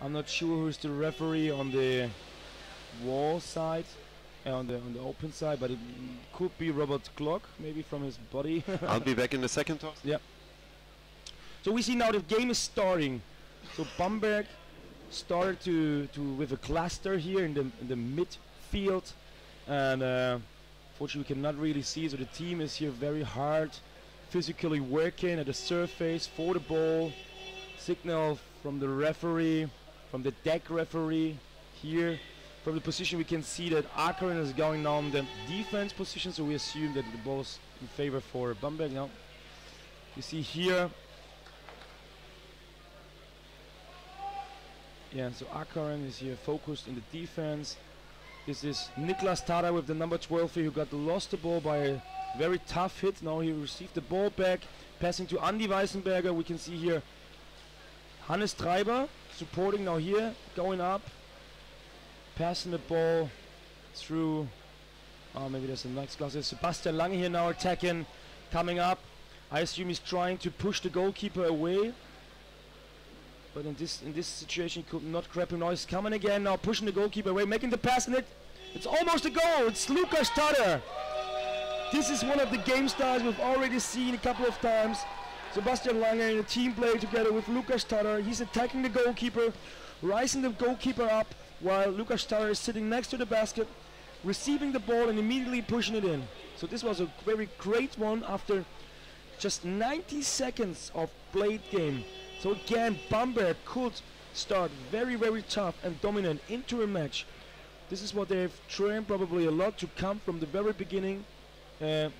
I'm not sure who's the referee on the wall side, uh, on the on the open side, but it could be Robert Glock, maybe from his body. I'll be back in a second, Thorsten. So we see now the game is starting. So Bamberg started to, to with a cluster here in the in the midfield, and uh, fortunately we cannot really see. So the team is here very hard, physically working at the surface for the ball. Signal from the referee, from the deck referee here. From the position we can see that Akron is going on the defense position, so we assume that the ball is in favor for Bamberg now. You see here Yeah, so Akkaren is here focused in the defense. This is Niklas Tada with the number 12 here who got lost the ball by a very tough hit. Now he received the ball back, passing to Andy Weisenberger. We can see here Hannes Treiber supporting now here, going up, passing the ball through. Oh, maybe there's the next class. Sebastian Lange here now attacking, coming up. I assume he's trying to push the goalkeeper away. But in this in this situation, he could not grab him. Now he's coming again. Now pushing the goalkeeper away, making the pass, and it it's almost a goal. It's Lukas Tada. This is one of the game stars we've already seen a couple of times. Sebastian Lange in a team play together with Lukas Tada. He's attacking the goalkeeper, rising the goalkeeper up, while Lukas Tada is sitting next to the basket, receiving the ball and immediately pushing it in. So this was a very great one after just 90 seconds of played game. So again, Bamberg could start very, very tough and dominant into a match. This is what they've trained probably a lot to come from the very beginning. Uh,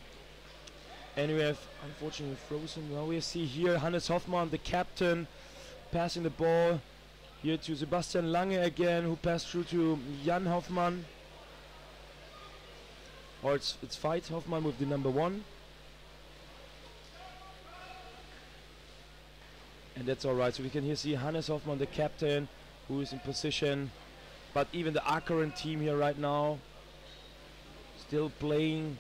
and we have unfortunately frozen. Now we see here Hannes Hoffmann, the captain, passing the ball here to Sebastian Lange again, who passed through to Jan Hoffmann. Or it's it's Veit Hoffmann with the number one. and that's all right. So we can here see Hannes Hoffmann, the captain, who is in position. But even the Akron team here right now, still playing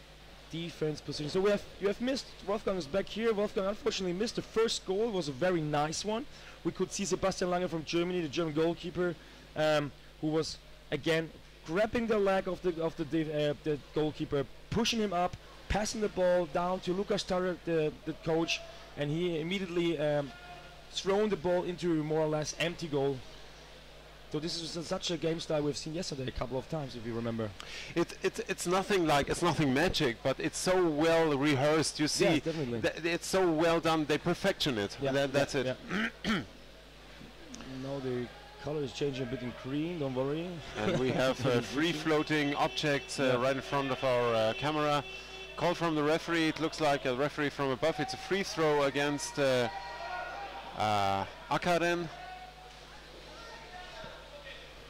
defense position. So we have you have missed. Wolfgang is back here. Wolfgang unfortunately missed the first goal. It was a very nice one. We could see Sebastian Lange from Germany, the German goalkeeper, um, who was again grabbing the leg of the of the uh, the goalkeeper, pushing him up, passing the ball down to Lukas Tarek, the the coach, and he immediately. Um, thrown the ball into a more or less empty goal. So this is such a game style we've seen yesterday a couple of times, if you remember. It, it, it's nothing like it's nothing magic, but it's so well rehearsed. You see, Yes, definitely. th- it's so well done. They perfection it. Yeah, That- that's yeah, it. yeah. now the color is changing a bit in green. Don't worry. and we have uh, free floating objects uh, Yeah. right in front of our uh, camera. Call from the referee. It looks like a referee from above. It's a free throw against uh, uh, Akkaren.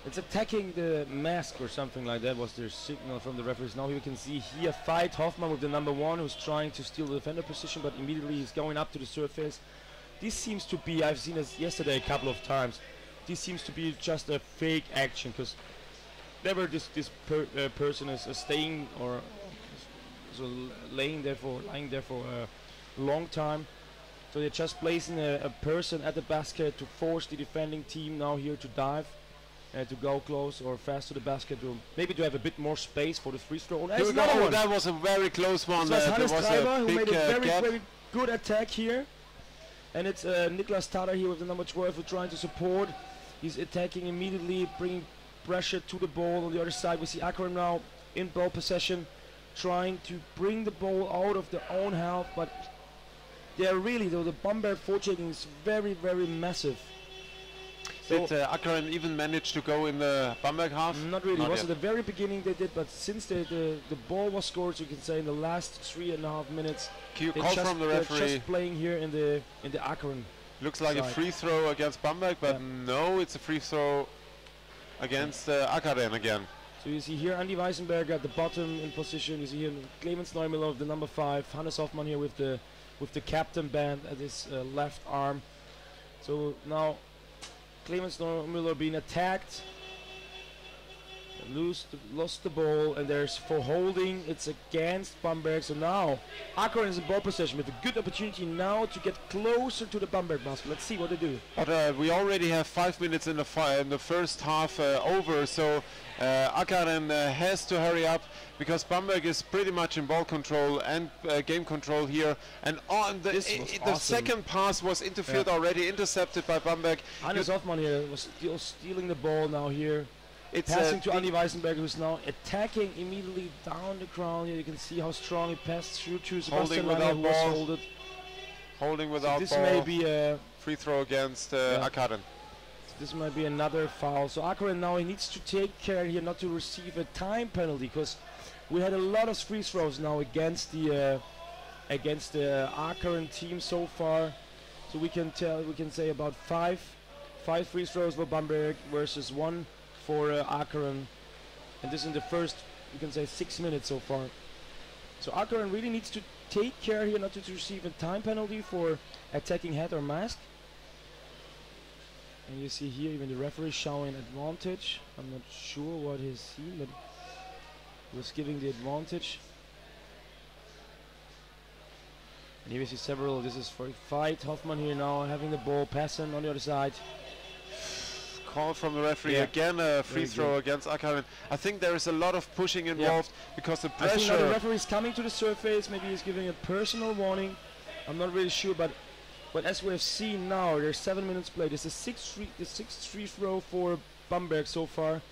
It's attacking the mask or something like that was their signal from the referees. Now we can see here Veit Hoffman with the number one who's trying to steal the defender position, but immediately he's going up to the surface. This seems to be, I've seen this yesterday a couple of times, this seems to be just a fake action because never this, this per, uh, person is uh, staying or so laying there for lying there for a long time. So they're just placing a, a person at the basket to force the defending team now here to dive uh, to go close or fast to the basket to maybe to have a bit more space for the free throw. Go. another Oh, one. that was a very close one. Uh, there was Treiber a who made a uh, very, gap. very good attack here. And it's uh, Niklas Tada here with the number 12 who's trying to support. He's attacking immediately, bringing pressure to the ball. On the other side, we see Akram now in ball possession, trying to bring the ball out of their own half. But they're really, though, the Bamberg forechecking is very, very massive. So Did uh, Akron even manage to go in the Bamberg half? Not really. Not it was yet. at the very beginning they did, but since the, the, the ball was scored, you can say in the last three and a half minutes, Q- they call just, from the referee. just playing here in the in the Akron. Looks like a free throw against Bamberg, but Yeah. no, it's a free throw against uh, Akkaren again. So you see here Andy Weisenberger at the bottom in position. You see here Clemens Neumüller with the number five, Hannes Hoffmann here with the with the captain band at his uh, left arm. So now Clemens Neumüller being attacked. Lose lost the ball and there's for holding it's against Bamberg so now Akron is in ball possession with a good opportunity now to get closer to the Bamberg basket let's see what they do But uh, we already have five minutes in the fi- in the first half uh, over, so uh, Akkaren uh, has to hurry up because Bamberg is pretty much in ball control and uh, game control here. And on the the second pass was interfered Yeah. already, intercepted by Bamberg. Hannes Hoffmann here was still stealing the ball now here It's passing to Andy Weisenberger who's now attacking immediately down the ground here you can see how strong he passed through to Sebastian Lange without who was ball. holded holding So this ball. may be a free throw against uh, Yeah. Akkaren. This might be another foul. So Akron now he needs to take care here not to receive a time penalty because we had a lot of free throws now against the uh, against the Akron team so far. So we can tell we can say about five five free throws for Bamberg versus one for uh, Akron, and this in the first you can say six minutes so far. So Akron really needs to take care here not to receive a time penalty for attacking head or mask. And you see here even the referee showing advantage. I'm not sure what he's seen, but was giving the advantage. And here we see several. This is for a Veit. Hoffman here now having the ball, passing on the other side. Call from the referee Yeah. again. A free Very throw against Akkaren. I think there is a lot of pushing involved because the I think the referee is coming to the surface. Maybe he's giving a personal warning. I'm not really sure, but but as we have seen now, there's seven minutes played. It's a six free, the sixth free throw for Bamberg so far.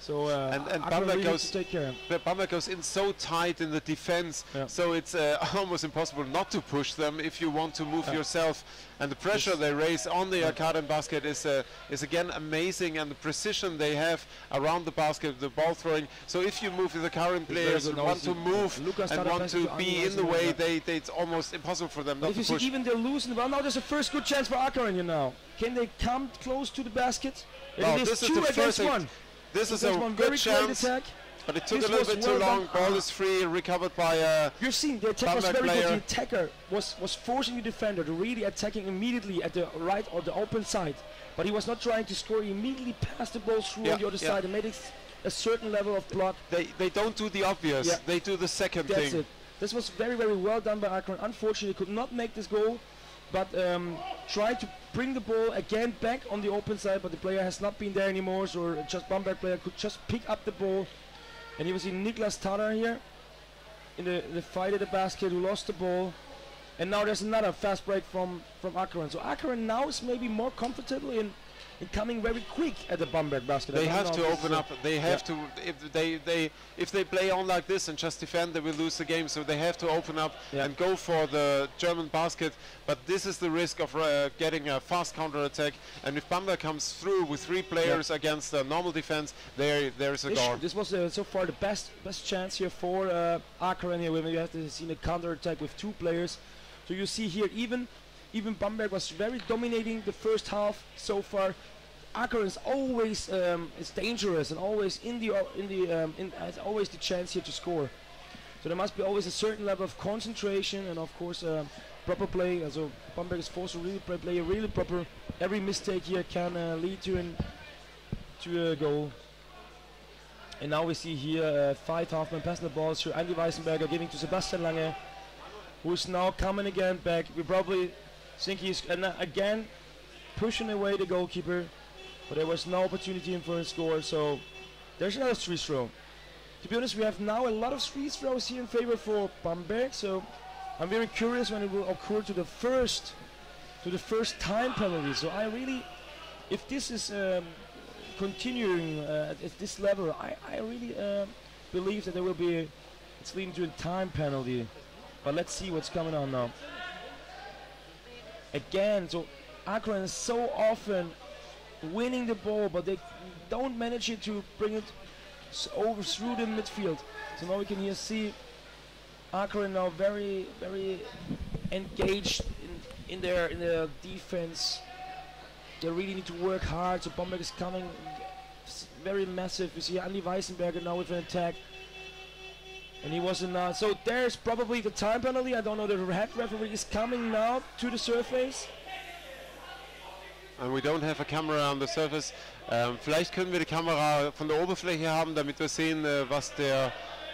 So uh, And- and Bamberg goes- take care. Bamberg goes in so tight in the defense, Yeah. so it's uh, almost impossible not to push them if you want to move Yeah. yourself. And the pressure they raise on the Yeah. Basket is uh, is again amazing, and the precision they have around the basket, the ball throwing. So if you move the current players want to move Lucas and want to be in the way, they, they it's almost impossible for them But not if you to see, push. even they're losing the ball now. There's a first good chance for Akron You know, Can they come close to the basket? Well, is this is the first one. This is a good chance, attack. but it took This a little bit too well long. Ball is free, recovered by. Uh, You're seeing the attack was very good. The attacker was was forcing the defender to really attacking immediately at the right or the open side, but he was not trying to score. He immediately passed the ball through Yeah, on the other yeah. side and made a certain level of block. they they don't do the obvious. Yeah. They do the second That's thing. it. This was very very well done by Akron. Unfortunately, could not make this goal, but um, tried to bring the ball again back on the open side, but the player has not been there anymore. So just Bamberg player could just pick up the ball, and he was in Niklas Tada here in the, the fight at the basket who lost the ball. And now there's another fast break from from Akron. So Akron now is maybe more comfortable in coming very quick at the Bamberg basket. They have to open up. They have to. If they they if they play on like this and just defend, they will lose the game. So they have to open up Yeah. and go for the German basket. But this is the risk of uh, getting a fast counter attack. And if Bamberg comes through with three players against a normal defense, there there is a goal. this was uh, so far the best best chance here for uh, Akron here. When you have to see a counter attack with two players. So you see here, even even Bamberg was very dominating the first half so far. Akron is always um, is dangerous and always in the in the um, in, has always the chance here to score. So there must be always a certain level of concentration and of course uh, proper play. Also Bamberg is forced to really play, really proper. Every mistake here can uh, lead to an to a goal. And now we see here uh, Veit Hoffman passing the ball to Andy Weisenberger giving to Sebastian Lange, who's now coming again back. We probably think he's and, again pushing away the goalkeeper, but there was no opportunity for a score. So there's another free throw. To be honest, we have now a lot of free throws here in favor for Bamberg. So I'm very curious when it will occur to the first to the first time penalty. So I really, if this is um, continuing uh, at, at this level, I, I really uh, believe that there will be, a, it's leading to a time penalty. But let's see what's coming on now. Again, so Akron is so often winning the ball, but they don't manage it to bring it over through the midfield. So now we can here see Akron now very, very engaged in, in their in their defense. They really need to work hard. So Bamberg is coming very massive. You see Andy Weisenberger now with an attack. And he wasn't uh, so there's probably the time penalty. I don't know. The head referee is coming now to the surface. and we don't have a camera on the surface. Ähm, vielleicht können wir die Kamera von der Oberfläche haben, damit wir sehen, äh, was der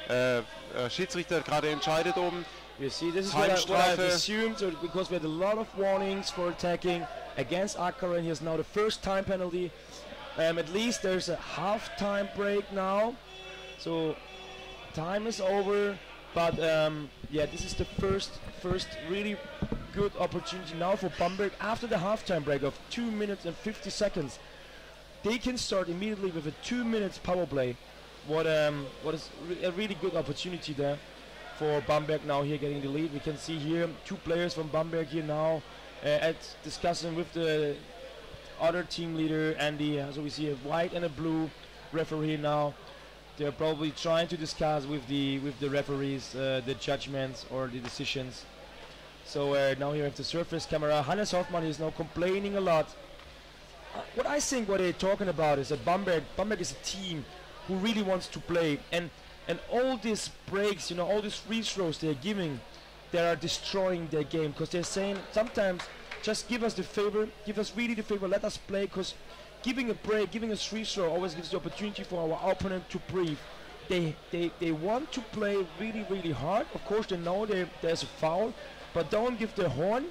äh, äh, Schiedsrichter gerade entscheidet oben. You see, this is what, I, what I've assumed so because we had a lot of warnings for attacking against Akara. Here's now the first time penalty. Um, at least there's a half-time break now, so time is over. But um, yeah, this is the first first really good opportunity now for Bamberg after the half-time break of two minutes and 50 seconds. They can start immediately with a two minutes power play. What um what is re- a really good opportunity there for Bamberg now here getting the lead. We can see here two players from Bamberg here now uh, at discussing with the other team leader Andy. So we see a white and a blue referee now. They're probably trying to discuss with the with the referees uh, the judgments or the decisions. So uh, now here at the surface camera, Hannes Hoffmann is now complaining a lot. Uh, what I think what they're talking about is that Bamberg Bamberg is a team who really wants to play and and all these breaks, you know, all these free throws they're giving, they are destroying their game because they're saying sometimes just give us the favor, give us really the favor, let us play because giving a break, giving a free throw always gives the opportunity for our opponent to breathe. They, they, they want to play really, really hard. Of course, they know they, there's a foul, but don't give the horn.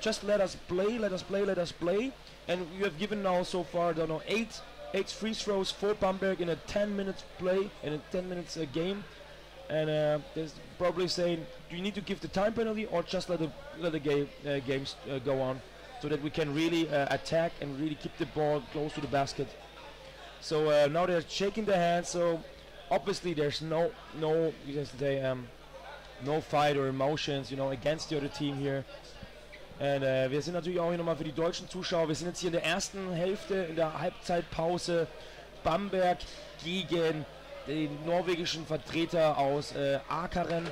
Just let us play, let us play, let us play. And you have given now so far, I don't know, eight eight free throws for Bamberg in a 10 minutes play in a 10 minutes uh, game and uh, they're probably saying do you need to give the time penalty or just let the let the game uh, games uh, go on so that we can really uh, attack and really keep the ball close to the basket so uh, now they're shaking their hands so obviously there's no no you can say um, no fight or emotions you know against the other team here Und, äh, wir sind natürlich auch hier nochmal für die deutschen Zuschauer. Wir sind jetzt hier in der ersten Hälfte, in der Halbzeitpause. Bamberg gegen den norwegischen Vertreter aus äh, Akaren.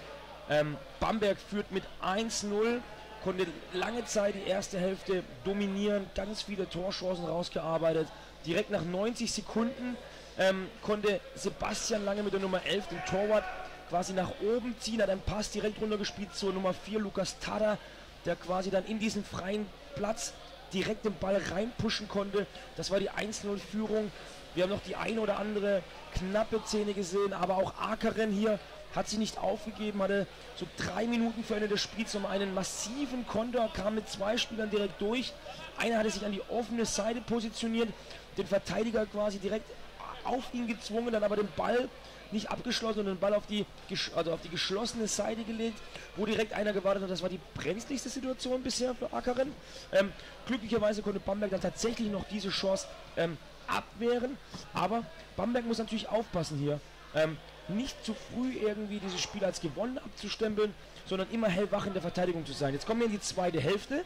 Ähm, Bamberg führt mit 1-0, konnte lange Zeit die erste Hälfte dominieren, ganz viele Torchancen rausgearbeitet. Direkt nach 90 Sekunden ähm, konnte Sebastian Lange mit der Nummer 11, dem Torwart, quasi nach oben ziehen, hat einen Pass direkt runtergespielt zur Nummer 4, Lukas Tada, der quasi dann in diesen freien Platz direkt den Ball reinpushen konnte. Das war die 1-0-Führung. Wir haben noch die eine oder andere knappe Szene gesehen, aber auch Akeren hier hat sie nicht aufgegeben, hatte so drei Minuten vor Ende des Spiels um einen massiven Konter, kam mit zwei Spielern direkt durch. Einer hatte sich an die offene Seite positioniert, den Verteidiger quasi direkt auf ihn gezwungen, dann aber den Ball nicht abgeschlossen und den Ball auf die, also auf die geschlossene Seite gelegt, wo direkt einer gewartet hat. Das war die brenzligste Situation bisher für Akeren. Ähm, glücklicherweise konnte Bamberg dann tatsächlich noch diese Chance ähm, abwehren, aber Bamberg muss natürlich aufpassen hier. Ähm, nicht zu früh irgendwie dieses Spiel als gewonnen abzustempeln, sondern immer hellwach in der Verteidigung zu sein. Jetzt kommen wir in die zweite Hälfte.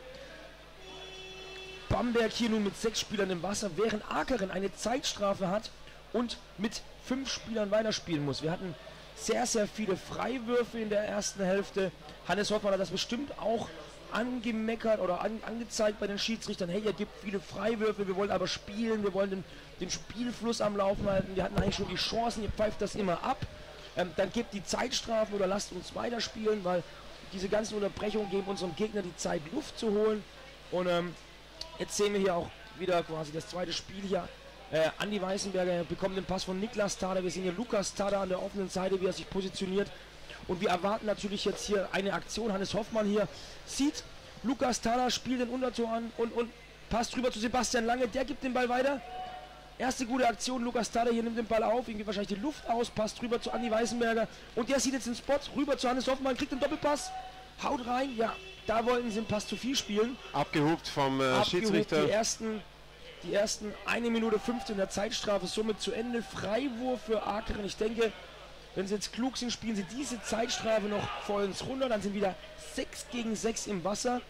Bamberg hier nun mit sechs Spielern im Wasser, während Akeren eine Zeitstrafe hat und mit fünf Spielern weiterspielen muss. Wir hatten sehr, sehr viele Freiwürfe in der ersten Hälfte. Hannes Hoffmann hat das bestimmt auch angemeckert oder an, angezeigt bei den Schiedsrichtern. Hey, ihr gibt viele Freiwürfe, wir wollen aber spielen, wir wollen den, den Spielfluss am Laufen halten. Wir hatten eigentlich schon die Chancen, ihr pfeift das immer ab. Ähm, dann gebt die Zeitstrafen oder lasst uns weiterspielen, weil diese ganzen Unterbrechungen geben unserem Gegner die Zeit, Luft zu holen. Und ähm, Jetzt sehen wir hier auch wieder quasi das zweite Spiel hier. Äh, Andi Weißenberger bekommt den Pass von Niklas Tada. Wir sehen hier Lukas Tada an der offenen Seite, wie er sich positioniert. Und wir erwarten natürlich jetzt hier eine Aktion. Hannes Hoffmann hier sieht Lukas Tada, spielt den Untertor an und, und passt rüber zu Sebastian Lange. Der gibt den Ball weiter. Erste gute Aktion, Lukas Tada hier nimmt den Ball auf, ihm geht wahrscheinlich die Luft aus, passt rüber zu Andi Weißenberger und der sieht jetzt den Spot, rüber zu Hannes Hoffmann, kriegt den Doppelpass, haut rein, ja, da wollten sie den Pass zu viel spielen Abgehupt vom äh, abgehobt. Schiedsrichter. Die ersten, die ersten 1 Minute 15 der Zeitstrafe somit zu Ende. Freiwurf für Akeren. Ich denke, wenn sie jetzt klug sind, spielen sie diese Zeitstrafe noch vollends runter. Dann sind wieder 6 gegen 6 im Wasser.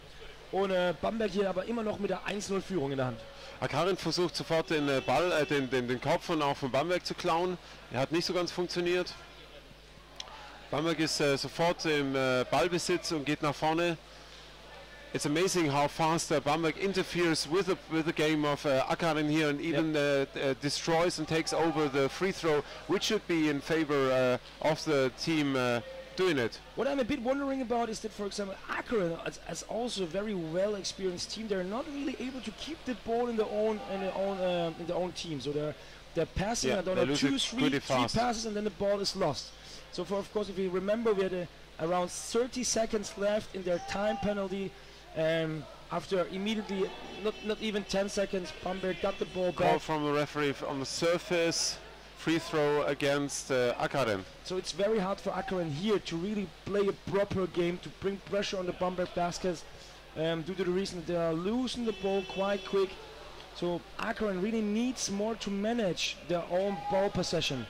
Und äh, Bamberg hier aber immer noch mit der 1-0-Führung in der Hand. Akarin versucht sofort den äh, Ball, äh, den, den, den Kopf von, auch von Bamberg zu klauen. Er hat nicht so ganz funktioniert. Bamberg ist äh, sofort im äh, Ballbesitz und geht nach vorne. It's amazing how fast uh, Bamberg interferes with the, with the game of uh, Akkaren here and even uh, uh, destroys and takes over the free throw, which should be in favor uh, of the team uh, doing it. What I'm a bit wondering about is that, for example, Akron, as, as also a very well-experienced team, they're not really able to keep the ball in their own in their own um, in their own team. So they're they're passing. Yeah, I don't know two, three, three passes, and then the ball is lost. So, for of course, if you remember, we had a, around 30 seconds left in their time penalty. Um, after immediately, not not even 10 seconds, Bamberg got the ball Call back. from the referee on the surface. Free throw against uh, Akkaren. So it's very hard for Akron here to really play a proper game, to bring pressure on the Bamberg baskets, um, due to the reason that they are losing the ball quite quick. So Akron really needs more to manage their own ball possession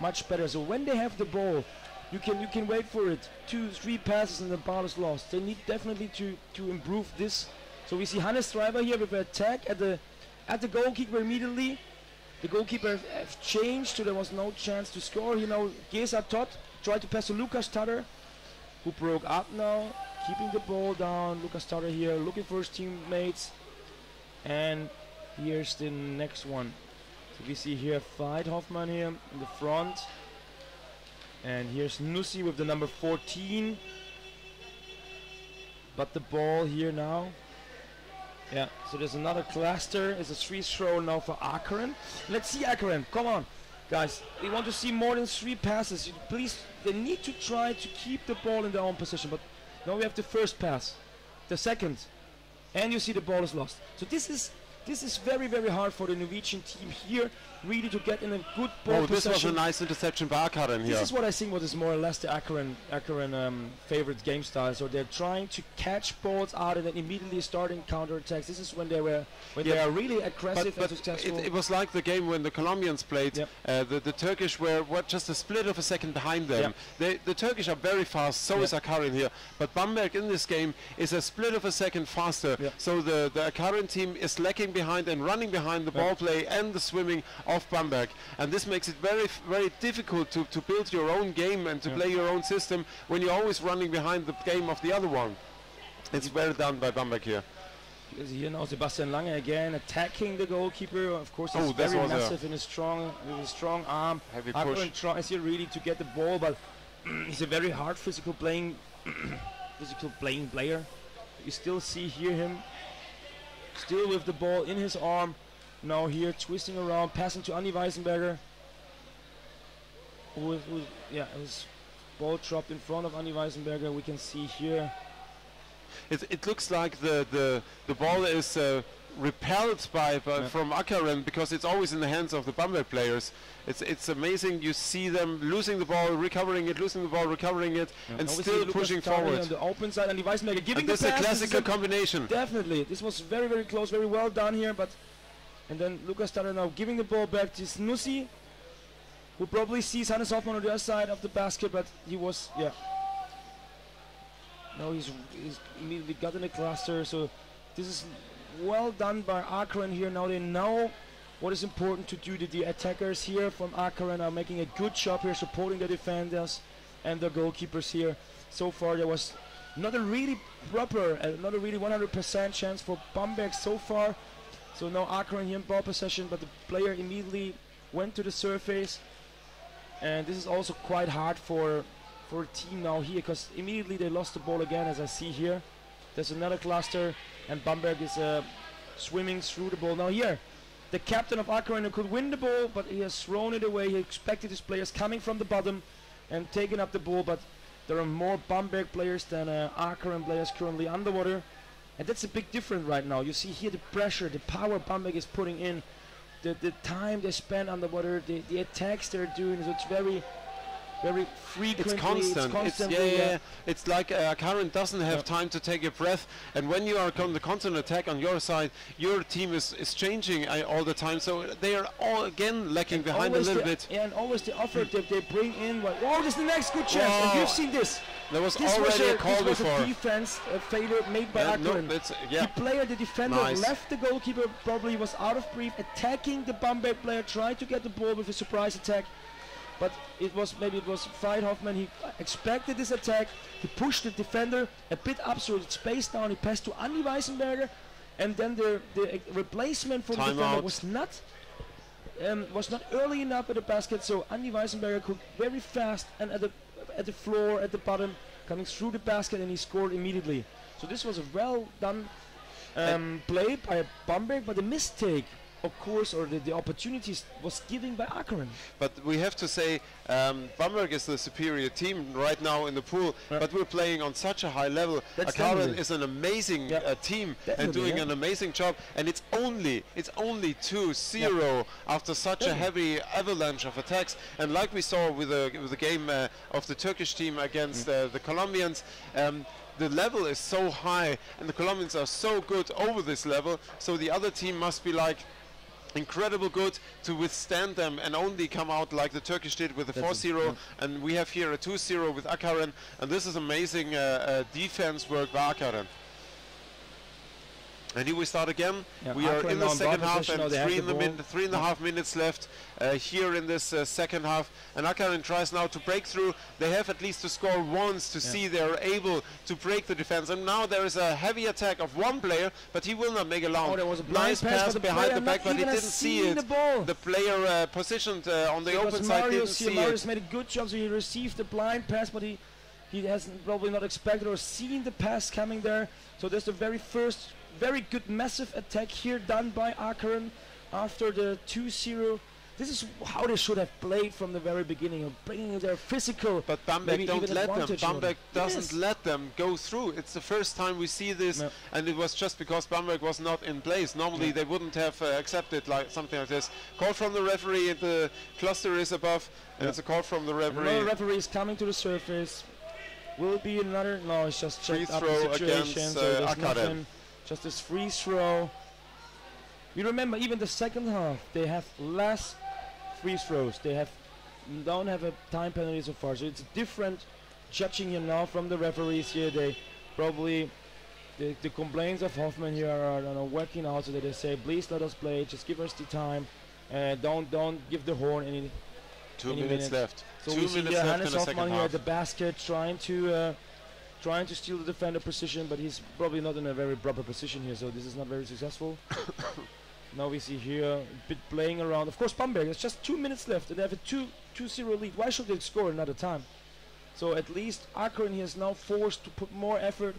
much better. So when they have the ball, you can you can wait for it. Two, three passes and the ball is lost. They need definitely to, to improve this. So we see Hannes Stryber here with an attack at the at the goalkeeper immediately. The goalkeeper have- changed, so there was no chance to score. You know, Gesa Todd tried to pass to Lucas Tada, who broke up now, keeping the ball down. Lucas Tada here, looking for his teammates. And here's the next one. So we see here Veit Hoffmann here in the front. And here's Nussi with the number 14. But the ball here now. Yeah, so there's another cluster. It's a free throw now for Akron. Let's see Akron. Come on, guys. We want to see more than three passes. Please, they need to try to keep the ball in their own position. But now we have the first pass, the second, and you see the ball is lost. So this is this is very very hard for the Norwegian team here, really to get in a good ball Oh, this was a nice interception by Akkaren This is what I think what is more or less the Akron, Akron um, favorite game style. So they're trying to catch balls out and then immediately starting counterattacks. This is when they were when they are really aggressive but and successful. it, it was like the game when the Colombians played. Yep. Uh, the, the Turkish were what just a split of a second behind them. Yep. They, the Turkish are very fast, so is Akkaren here. But Bamberg in this game is a split of a second faster. So the, the Akkaren team is lacking behind and running behind the ball play and the swimming of Bamberg. And this makes it very very difficult to, to build your own game and to Yep. play your own system when you're always running behind the game of the other one. It's well done by Bamberg here. Is Here now Sebastian Lange again attacking the goalkeeper. Of course, oh, he's Oh, very was massive in his strong with his strong arm. Heavy Akron push. tries here really to get the ball, but he's a very hard physical playing physical playing player. You still see here him still with the ball in his arm. Now here twisting around, passing to Andy Weisenberger. Is- who, yeah, his ball dropped in front of Andy Weisenberger. We can see here. It, it looks like the, the, the ball is uh, repelled by, by Yeah. from Akkaren because it's always in the hands of the Bamberg players. It's it's amazing. You see them losing the ball, recovering it, losing the ball, recovering it, and Now still pushing forward. on the open side, Andy Weisenberger giving And the this is a pass. This is classical a- combination. Definitely, this was very very close, very well done here. But and then Lucas Tada now giving the ball back to Snussi, who probably sees Hannes Hoffmann on the other side of the basket, but he was yeah. Now he's he's immediately got in the cluster. So this is well done by Akron here. Now they know what is important to do. The, attackers here from Akron are making a good job here, supporting the defenders and the goalkeepers here. So far there was not a really proper, uh, not a really 100% chance for Bamberg so far. So now Akron here in ball possession, but the player immediately went to the surface. And this is also quite hard for for a team now here because immediately they lost the ball again, as I see here. There's another cluster, and Bamberg is uh, swimming through the ball. Now here, the captain of Akron could win the ball, but he has thrown it away. He expected his players coming from the bottom and taking up the ball, but there are more Bamberg players than uh, players currently underwater. And that's a big difference right now. You see here the pressure, the power Bamberg is putting in, the, the time they spend underwater, the, the attacks they're doing. So it's very, very frequently. It's constant. It's It's, yeah, yeah, yeah. It's like uh, Karen doesn't have Yeah. time to take a breath, and when you are on the constant attack on your side, your team is, is changing uh, all the time. So they are all again lacking behind a little bit. Yeah, and always the effort that they bring in. Like, oh, this is the next good chance. And you've seen this. There was This already was a, a, call this was a defense uh, failure made by Yeah, Akron. that's yeah. The player, the defender, Nice. left the goalkeeper. Probably was out of brief, attacking the Bamberg player, trying to get the ball with a surprise attack. But it was maybe it was Veit Hoffman. He expected this attack. He pushed the defender a bit up, so it's spaced down. He passed to Andy Weisenberger, and then the the replacement for the defender out. was not um, was not early enough at the basket. So Andy Weisenberger could very fast and at the at the floor, at the bottom, coming through the basket, and he scored immediately. So this was a well done um, play by Bamberg, but the mistake, of course, or the, the opportunities was given by Akron. But we have to say um, Bamberg is the superior team right now in the pool, Yeah. but we're playing on such a high level. Definitely. is an amazing Yeah. uh, team and doing yeah. an amazing job. And it's only it's only 2-0 after such a heavy avalanche of attacks. And like we saw with the with the game uh, of the Turkish team against Mm. uh, the Colombians. Um, the level is so high and the Colombians are so good over this level so the other team must be like incredible good to withstand them and only come out like the Turkish did with a 4-0 yeah. and we have here a 2-0 with Akkaren and this is amazing uh, uh, defense work by Akkaren. And here we start again. Yeah, we are in the second half and three, in the min- three and a half minutes left uh, here in this uh, second half. And Akaren tries now to break through. They have at least to score once to see they're able to break the defense. And now there is a heavy attack of one player, but he will not make a long. Oh, there was a blind nice pass, pass the behind the back, but he didn't see it. the. The player uh, positioned uh, on the Because open side didn't Marius here, see Marius it. made a good job, so he received the blind pass, but he he hasn't probably not expected or seen the pass coming there. So there's the very first, very good massive attack here done by Akron after the 2-0. This is how they should have played from the very beginning, of bringing their physical. But Bamberg don't let them. Bamberg doesn't Yes. let them go through. It's the first time we see this, Yeah. and it was just because Bamberg was not in place. Normally Yeah. they wouldn't have uh, accepted like something like this. Call from the referee. The cluster is above, and it's a call from the referee. Another referee is coming to the surface. Will be another? No, it's just Free checked up throw the situation. against, so uh, nothing. Just this free throw. You remember, even the second half, they have less free throws. They have don't have a time penalty so far. So it's different judging here now from the referees here. They probably the, the complaints of Hoffman here are, working out so that they say, please let us play, just give us the time, uh, don't don't give the horn any Two any minutes, minutes. left. so Two we see minutes here left Hannes in the second here half. at the basket trying to uh, trying to steal the defender position, but he's probably not in a very proper position here, so this is not very successful. now we see here a bit playing around. Of course, Bamberg. It's just two minutes left, and they have a 2 2-0 lead. Why should they score another time? So at least Akron he is now forced to put more effort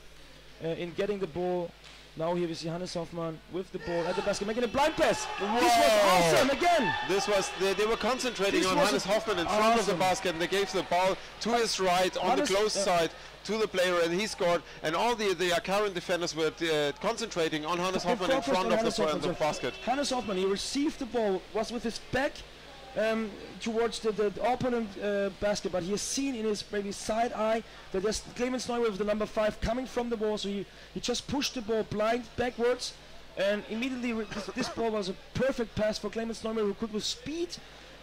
uh, in getting the ball. Now here we see Hannes Hoffmann with the ball at the basket, making a blind pass. This was awesome again. This was they, they were concentrating This on Hannes Hoffmann in front of the basket and they gave the ball to his right on Hannes- the close uh, side to the player and he scored and all the the current defenders were uh, concentrating on Hannes Hoffmann in front on of the, the basket. Hannes Hoffmann, he received the ball, was with his back um, towards the, the, opponent uh, basket, but he has seen in his maybe side eye that there's Clemens Neuer with the number five coming from the ball, so he, he just pushed the ball blind backwards, and immediately this, this ball was a perfect pass for Clemens Neuer, who could with speed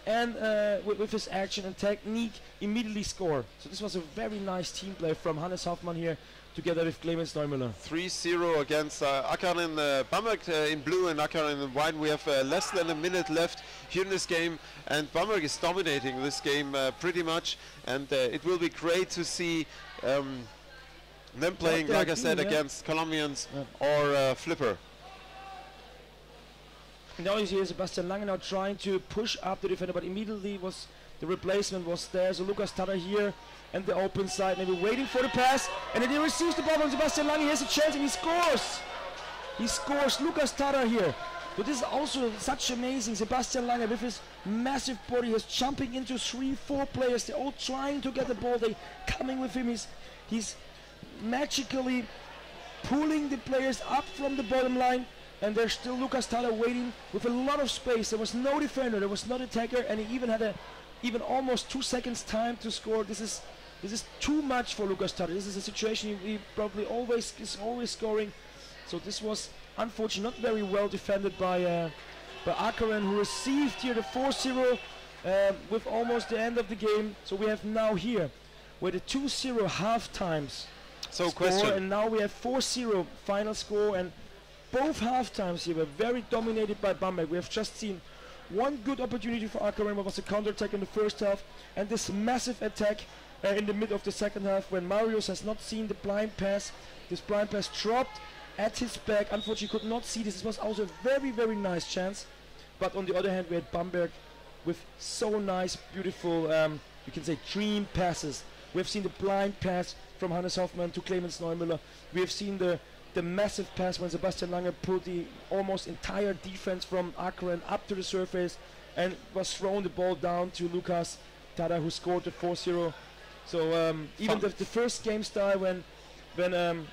and uh, with, with his action and technique immediately score. So this was a very nice team play from Hannes Hoffmann here, together with Clemens Neumüller. 3-0 against uh, Akron in uh, Bamberg uh, in blue and Akron in white. We have uh, less than a minute left here in this game and Bamberg is dominating this game uh, pretty much and uh, it will be great to see um, them playing, like I said, yeah. against Colombians Yeah. or uh, Flipper. Now you see Sebastian Lange now trying to push up the defender, but immediately was the replacement was there. So Lucas Tada here and the open side, maybe waiting for the pass, and then he receives the ball from Sebastian Lange. He has a chance and he scores. He scores. Lucas Tada here. But this is also such amazing. Sebastian Lange with his massive body is jumping into three, four players. They're all trying to get the ball. They coming with him. He's he's magically pulling the players up from the bottom line and there's still Lucas Tada waiting with a lot of space. There was no defender, there was no attacker, and he even had a even almost two seconds time to score. This is this is too much for Lucas Tada. This is a situation he, he probably always is always scoring. So this was unfortunately not very well defended by uh, by Akkaren who received here the 4-0 uh, with almost the end of the game. So we have now here where the 2-0 half times So score, question. and now we have 4-0 final score and both half times here were very dominated by Bamberg. We have just seen one good opportunity for Akkaren what was a counter-attack in the first half and this massive attack uh, in the mid of the second half when Marius has not seen the blind pass. This blind pass dropped at his back. Unfortunately could not see this. This was also a very very nice chance. But on the other hand we had Bamberg with so nice beautiful um, you can say dream passes We have seen the blind pass from Hannes Hoffmann to Clemens Neumüller. We have seen the the massive pass when Sebastian Lange pulled the almost entire defense from Akron up to the surface and was throwing the ball down to Lukas Tada who scored the 4-0. So um, even the, the first game style when when um,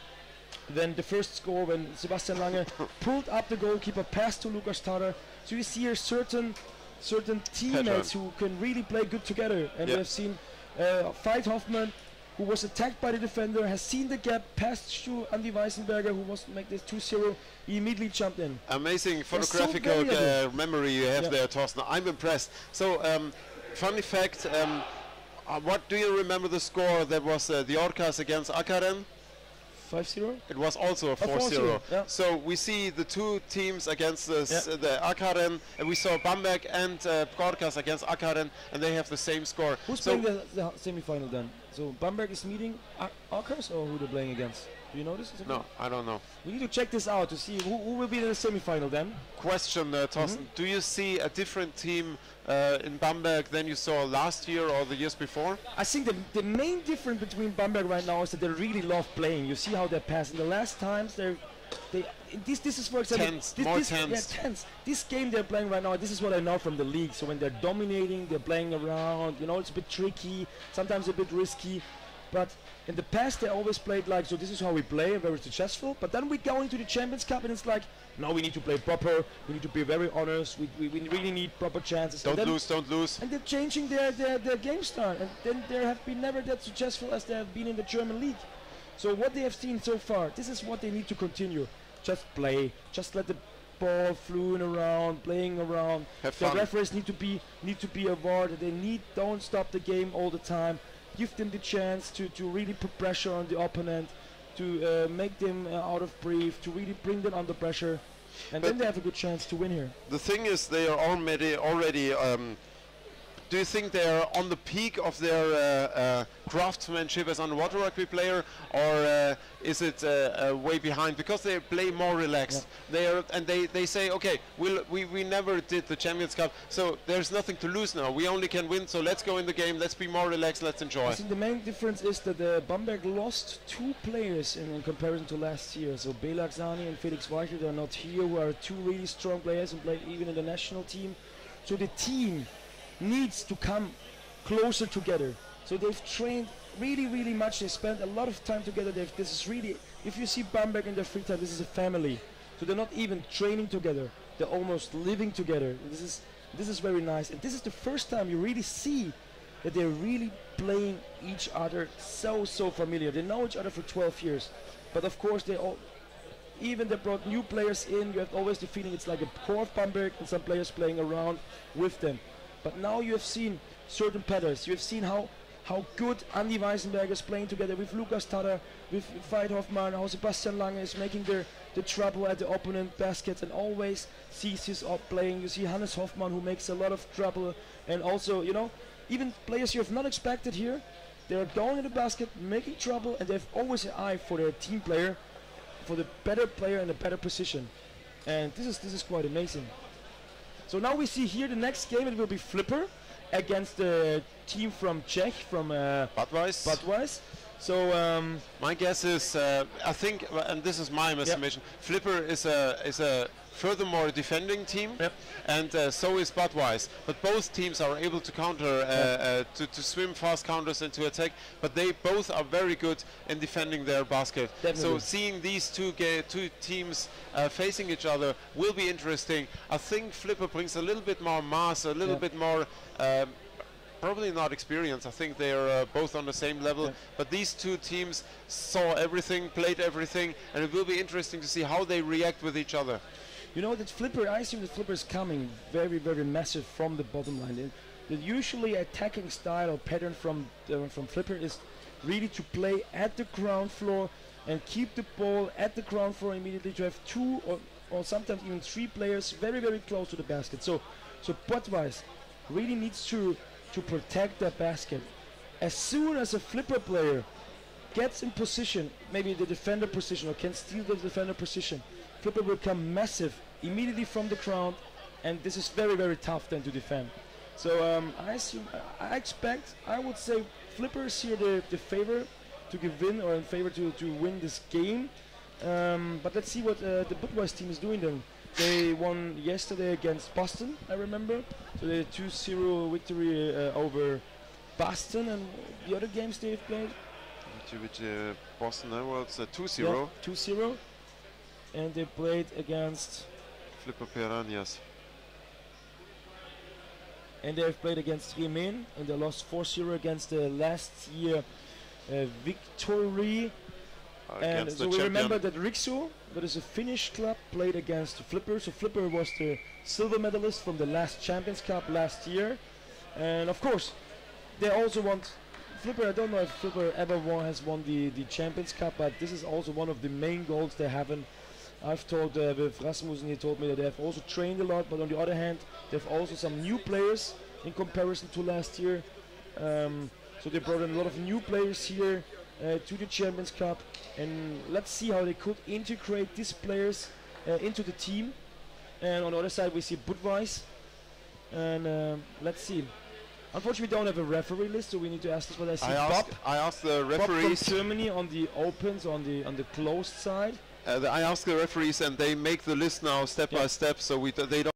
then the first score when Sebastian Lange pulled up the goalkeeper, passed to Lukas Tada. So you see here certain certain teammates who can really play good together. And Yeah. we have seen uh, Veit Hoffmann, who was attacked by the defender, has seen the gap, passed to Andy Weissenberger, who wants to make this 2-0. He immediately jumped in. Amazing so uh, memory you have Yeah. there, Thorsten. I'm impressed. So, um, funny fact, um, uh, what do you remember the score that was uh, the Orcas against Akkaren? 5-0? It was also a 4-0. 4-0, yeah. So we see the two teams against the, Yeah. the Akkaren, and we saw Bamberg and uh, Orcas against Akkaren, and they have the same score. Who's so playing the, the semi-final then? So Bamberg is meeting Orcas or who they're playing against? Do you know this? No, I don't know. We need to check this out to see who, who will be in the semi-final then. Question, uh, Thorsten. Mm-hmm. Do you see a different team uh, in Bamberg than you saw last year or the years before? I think the, the main difference between Bamberg right now is that they really love playing. You see how they're passing. the last times, they're they this this is for example Tense, this, more this, tense. Yeah, tense. This game they're playing right now. This is what I know from the league. So when they're dominating, they're playing around. You know, it's a bit tricky, sometimes a bit risky. But in the past, they always played like so. This is how we play, very successful. But then we go into the Champions Cup, and it's like, no, we need to play proper. We need to be very honest. We, we, we really need proper chances. Don't lose, don't lose. and they're changing their, their, their game style. And then they have been never that successful as they have been in the German league. So what they have seen so far, this is what they need to continue. Just play. Just let the ball fluing around, playing around. Have The fun. referees need to be need to be awarded. They need don't stop the game all the time. Give them the chance to, to really put pressure on the opponent, to uh, make them uh, out of breath, to really bring them under pressure, and But- then they have a good chance to win here. The thing is, they are already already. Um, do you think they are on the peak of their uh, uh, craftsmanship as underwater rugby player, or uh, is it way behind? Because they play more relaxed. They are, and they, they say, okay, we'll, we we never did the Champions Cup, so there's nothing to lose now. We only can win, so let's go in the game. Let's be more relaxed. Let's enjoy. I think the main difference is that uh, Bamberg lost two players in, in comparison to last year. So Belak Zani and Felix Weichel are not here, who are two really strong players and played even in the national team. So the team needs to come closer together. So they've trained really, really much. They spent a lot of time together. They've, this is really, if you see Bamberg in their free time, this is a family. So they're not even training together. They're almost living together. This is this is very nice. And this is the first time you really see that they're really playing each other so so familiar. They know each other for 12 years, but of course they all. Even they brought new players in. You have always the feeling it's like a core of Bamberg and some players playing around with them. But now you have seen certain patterns. You have seen how how good Andy Weisenberger is playing together with Lukas Tada, with Veit Hoffmann, how Sebastian Lange is making their the trouble at the opponent basket and always sees his up playing. You see Hannes Hoffmann who makes a lot of trouble and also, you know, even players you have not expected here, they're going in the basket, making trouble, and they have always an eye for their team player, for the better player in a better position. And this is this is quite amazing. So now we see here the next game it will be Flipper against the team from Czech from uh, Budweis. Budweis. So um, My guess is, uh, I think, and this is my estimation, Flipper is a is a furthermore defending team, Yep. and uh, so is Budweis. But both teams are able to counter, uh, uh, to, to swim fast counters and to attack. But they both are very good in defending their basket. So seeing these two ga- two teams uh, facing each other will be interesting. I think Flipper brings a little bit more mass, a little bit more. Um, Probably not experience. I think they are uh, both on the same level. Yeah. But these two teams saw everything, played everything, and it will be interesting to see how they react with each other. You know that Flipper, I assume Flipper is coming very, very massive from the bottom line. And the usually attacking style or pattern from uh, from Flipper is really to play at the ground floor and keep the ball at the ground floor immediately to have two or, or sometimes even three players very, very close to the basket. So, so Budweis really needs to to protect that basket. As soon as a Flipper player gets in position, maybe the defender position, or can steal the defender position, Flipper will come massive immediately from the ground, and this is very, very tough then to defend. So um, I assume, I expect, I would say Flippers here the, the favor to give win or in favor to, to win this game. Um, but let's see what uh, the Budweiser team is doing then. They won yesterday against Boston, I remember. So they 2-0 victory uh, over Boston and the other games they've played. Which, uh, Boston uh, was uh, 2-0. Yeah, 2-0. And they played against Flipper Piranhas. and they've played against Riemen and they lost 4-0 against the last year uh, victory. And so we champion. remember that Rixo, that is a Finnish club, played against Flipper. So Flipper was the silver medalist from the last Champions Cup last year. And of course, they also want Flipper. I don't know if Flipper ever won, has won the, the Champions Cup, but this is also one of the main goals they have. And I've told uh, with Rasmussen, he told me that they have also trained a lot, but on the other hand, they have also some new players in comparison to last year. Um, so they brought in a lot of new players here uh, to the Champions Cup, and let's see how they could integrate these players uh, into the team. And on the other side, we see Budweis, and um let's see. Unfortunately, we don't have a referee list, so we need to ask this. But I see I Bob, asked, I asked the Bob from. Germany on the opens, on the on the closed side. Uh, I asked the referees, and they make the list now step Yeah. by step, so we they don't.